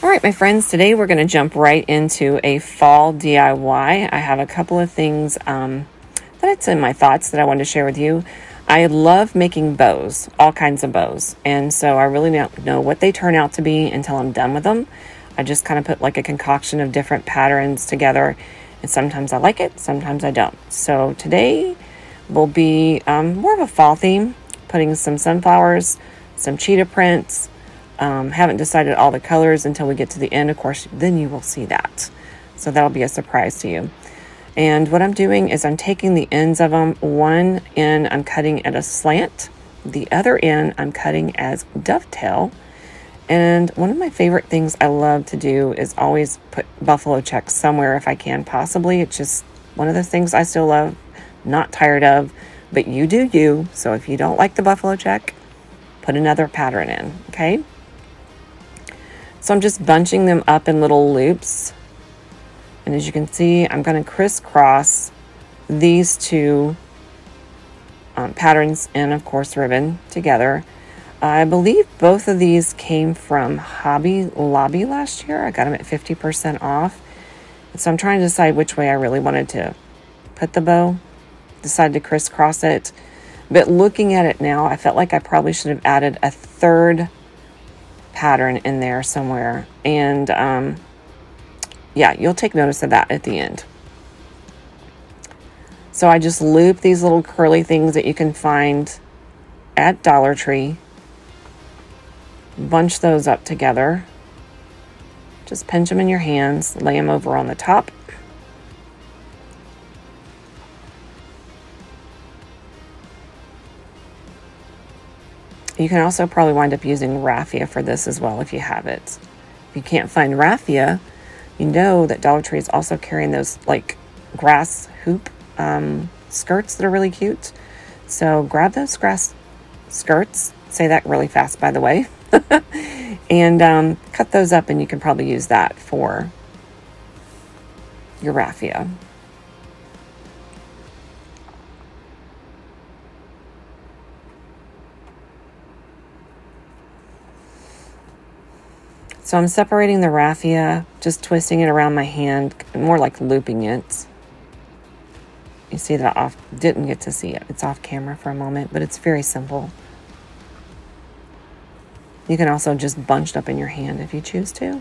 All right, my friends, today we're going to jump right into a fall DIY. I have a couple of things um, that it's in my thoughts that I wanted to share with you. I love making bows, all kinds of bows. And so I really don't know what they turn out to be until I'm done with them. I just kind of put like a concoction of different patterns together. And sometimes I like it, sometimes I don't. So today will be um, more of a fall theme, putting some sunflowers, some cheetah prints, um, haven't decided all the colors until we get to the end. Of course, then you will see that. So that'll be a surprise to you. And what I'm doing is I'm taking the ends of them. One end I'm cutting at a slant. The other end I'm cutting as dovetail. And one of my favorite things I love to do is always put buffalo checks somewhere if I can possibly. It's just one of those things I still love, not tired of, but you do you. So if you don't like the buffalo check, put another pattern in, okay? So I'm just bunching them up in little loops. And as you can see, I'm going to crisscross these two um, patterns and of course ribbon together. I believe both of these came from Hobby Lobby last year. I got them at 50% off. So I'm trying to decide which way I really wanted to put the bow. Decided to crisscross it. But looking at it now, I felt like I probably should have added a third pattern in there somewhere. And um, yeah, you'll take notice of that at the end. So I just loop these little curly things that you can find at Dollar Tree. Bunch those up together. Just pinch them in your hands, lay them over on the top. You can also probably wind up using raffia for this as well if you have it. If you can't find raffia, you know that Dollar Tree is also carrying those like grass hoop um, skirts that are really cute. So grab those grass skirts. Say that really fast, by the way. and um, cut those up, and you can probably use that for your raffia. So I'm separating the raffia, just twisting it around my hand, more like looping it. You see that I off, didn't get to see it. It's off camera for a moment, but it's very simple. You can also just bunch it up in your hand if you choose to.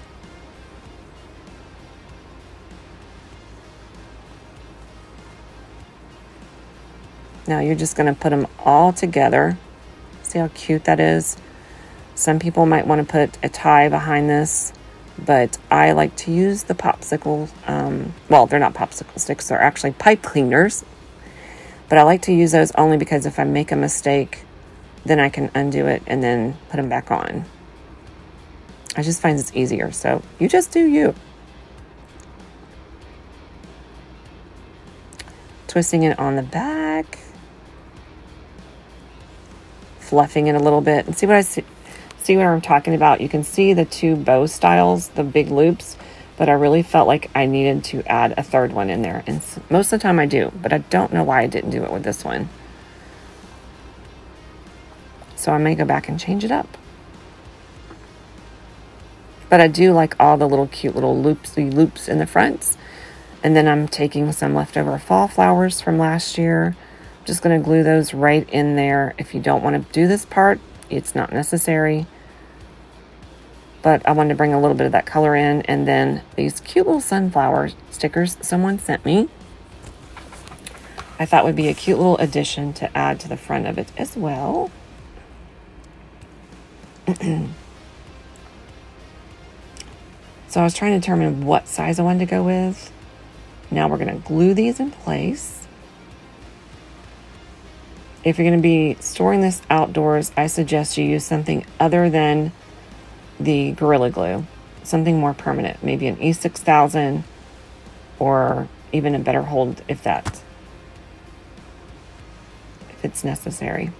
Now you're just going to put them all together. See how cute that is? Some people might want to put a tie behind this, but I like to use the popsicle. Um, well, they're not popsicle sticks, they're actually pipe cleaners. But I like to use those only because if I make a mistake, then I can undo it and then put them back on. I just find it's easier. So you just do you. Twisting it on the back. Fluffing it a little bit. And see what I see see what I'm talking about? You can see the two bow styles, the big loops, but I really felt like I needed to add a third one in there. And most of the time I do, but I don't know why I didn't do it with this one. So I may go back and change it up. But I do like all the little cute little loopsy loops in the fronts. And then I'm taking some leftover fall flowers from last year. I'm just going to glue those right in there. If you don't want to do this part, it's not necessary but I wanted to bring a little bit of that color in. And then these cute little sunflower stickers someone sent me. I thought would be a cute little addition to add to the front of it as well. so I was trying to determine what size I wanted to go with. Now we're going to glue these in place. If you're going to be storing this outdoors, I suggest you use something other than the Gorilla Glue, something more permanent, maybe an E6000 or even a better hold if that, if it's necessary.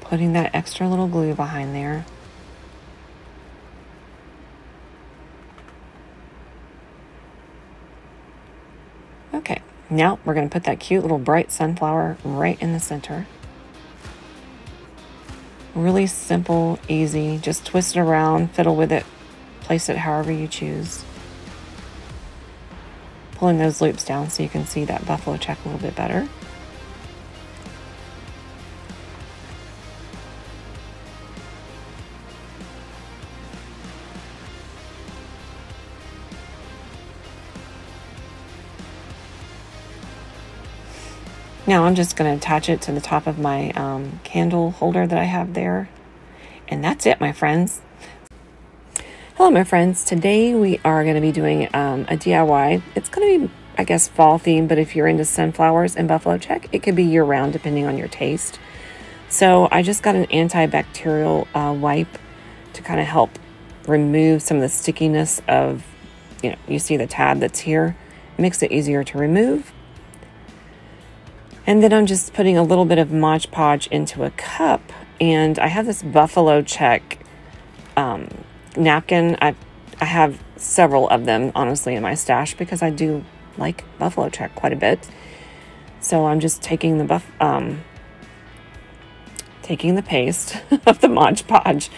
Putting that extra little glue behind there. Now we're going to put that cute little bright sunflower right in the center. Really simple, easy. Just twist it around, fiddle with it, place it however you choose. Pulling those loops down so you can see that buffalo check a little bit better. Now I'm just going to attach it to the top of my um, candle holder that I have there. And that's it, my friends. Hello, my friends. Today we are going to be doing um, a DIY. It's going to be, I guess, fall theme, but if you're into sunflowers and buffalo check, it could be year round depending on your taste. So I just got an antibacterial uh, wipe to kind of help remove some of the stickiness of, you know, you see the tab that's here. It makes it easier to remove. And then I'm just putting a little bit of Mod Podge into a cup. And I have this Buffalo Check um, napkin. I, I have several of them, honestly, in my stash because I do like Buffalo Check quite a bit. So I'm just taking the buff, um, taking the paste of the Mod Podge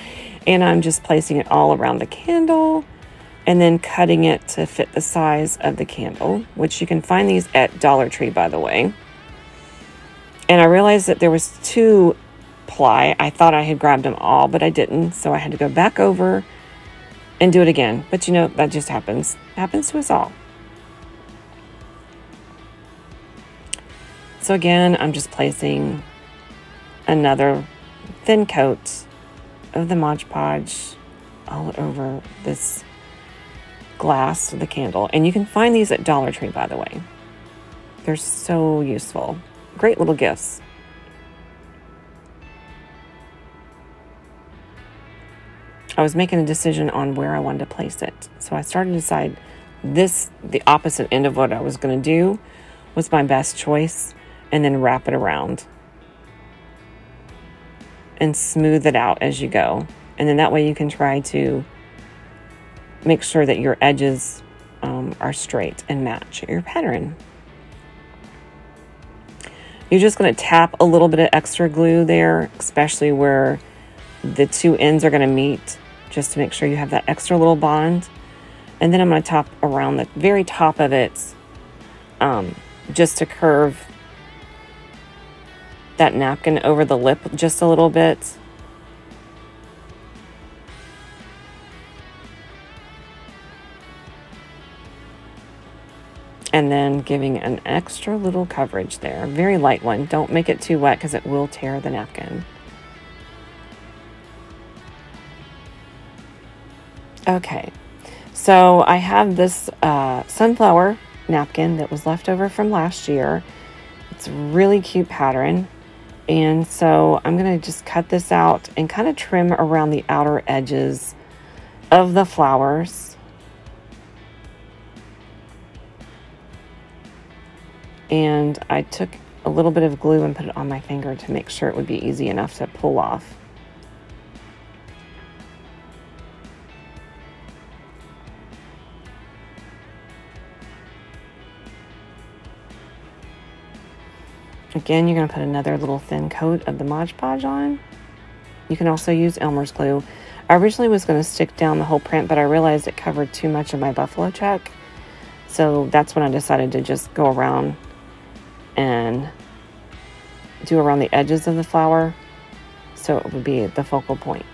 and I'm just placing it all around the candle and then cutting it to fit the size of the candle, which you can find these at Dollar Tree, by the way. And I realized that there was two ply. I thought I had grabbed them all, but I didn't. So I had to go back over and do it again. But you know, that just happens. Happens to us all. So again, I'm just placing another thin coat of the Mod Podge all over this glass of the candle. And you can find these at Dollar Tree, by the way. They're so useful. Great little gifts. I was making a decision on where I wanted to place it. So I started to decide this, the opposite end of what I was going to do, was my best choice, and then wrap it around and smooth it out as you go. And then that way you can try to make sure that your edges um, are straight and match your pattern. You're just going to tap a little bit of extra glue there, especially where the two ends are going to meet, just to make sure you have that extra little bond. And then I'm going to top around the very top of it, um, just to curve that napkin over the lip just a little bit. And then giving an extra little coverage there. Very light one. Don't make it too wet because it will tear the napkin. Okay, so I have this uh, sunflower napkin that was left over from last year. It's a really cute pattern. And so I'm going to just cut this out and kind of trim around the outer edges of the flowers. And I took a little bit of glue and put it on my finger to make sure it would be easy enough to pull off. Again, you're going to put another little thin coat of the Mod Podge on. You can also use Elmer's glue. I originally was going to stick down the whole print, but I realized it covered too much of my buffalo check. So that's when I decided to just go around and do around the edges of the flower so it would be the focal point.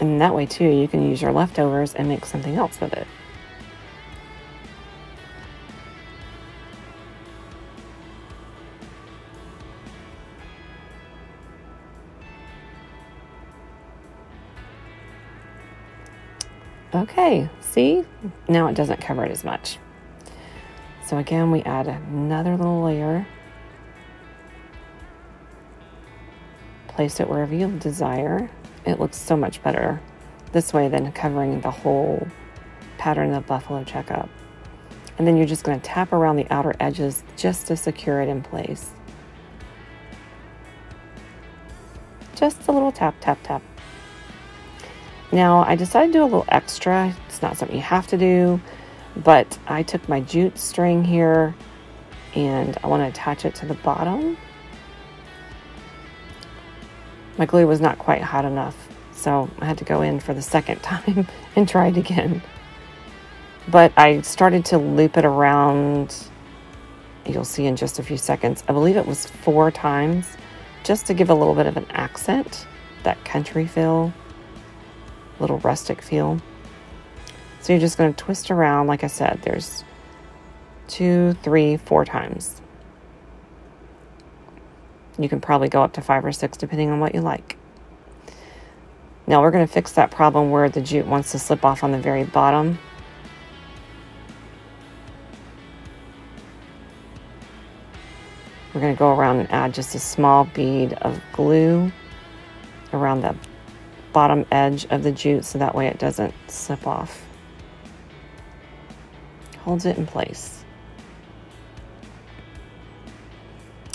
And that way too, you can use your leftovers and make something else with it. Okay, see? Now it doesn't cover it as much. So again, we add another little layer. Place it wherever you desire. It looks so much better this way than covering the whole pattern of buffalo checkup. And then you're just going to tap around the outer edges just to secure it in place. Just a little tap, tap, tap. Now, I decided to do a little extra. It's not something you have to do, but I took my jute string here and I want to attach it to the bottom. My glue was not quite hot enough, so I had to go in for the second time and try it again. But I started to loop it around, you'll see in just a few seconds. I believe it was four times, just to give a little bit of an accent, that country feel little rustic feel. So you're just going to twist around, like I said, there's two, three, four times. You can probably go up to five or six depending on what you like. Now we're going to fix that problem where the jute wants to slip off on the very bottom. We're going to go around and add just a small bead of glue around the bottom edge of the jute so that way it doesn't slip off. Holds it in place.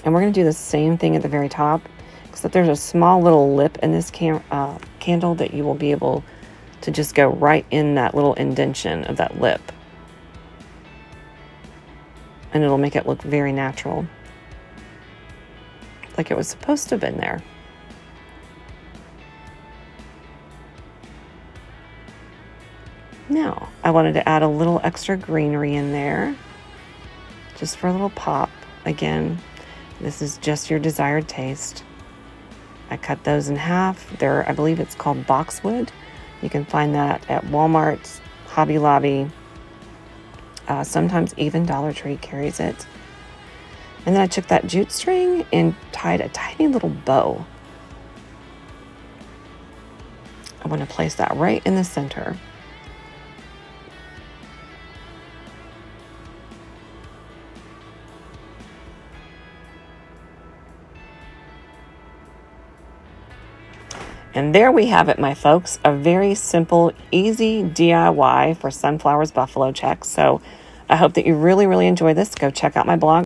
And we're going to do the same thing at the very top, except there's a small little lip in this can uh, candle that you will be able to just go right in that little indention of that lip. And it'll make it look very natural. Like it was supposed to have been there. Now, I wanted to add a little extra greenery in there, just for a little pop. Again, this is just your desired taste. I cut those in half. They're, I believe it's called boxwood. You can find that at Walmart, Hobby Lobby. Uh, sometimes even Dollar Tree carries it. And then I took that jute string and tied a tiny little bow. I want to place that right in the center. And there we have it, my folks. A very simple, easy DIY for Sunflowers Buffalo Check. So I hope that you really, really enjoy this. Go check out my blog.